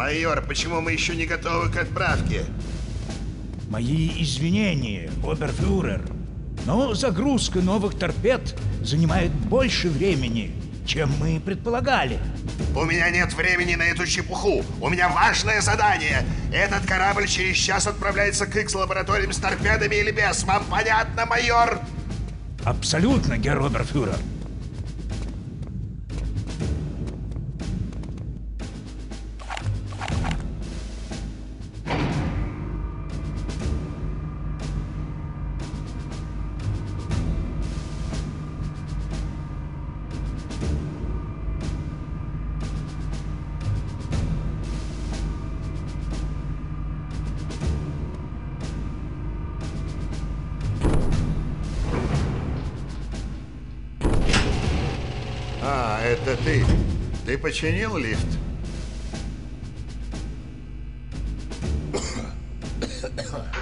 Майор, почему мы еще не готовы к отправке? Мои извинения, оберфюрер. Но загрузка новых торпед занимает больше времени, чем мы предполагали. У меня нет времени на эту чепуху. У меня важное задание. Этот корабль через час отправляется к X-лабораториям с торпедами или без. Вам понятно, майор? Абсолютно, герр оберфюрер. А, это ты. Ты починил лифт?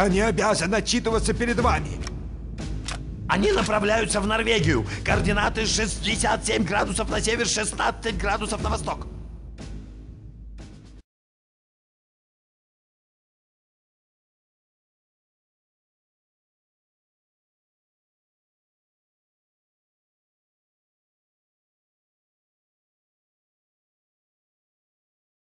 Я не обязан отчитываться перед вами. Они направляются в Норвегию. Координаты 67 градусов на север, 16 градусов на восток.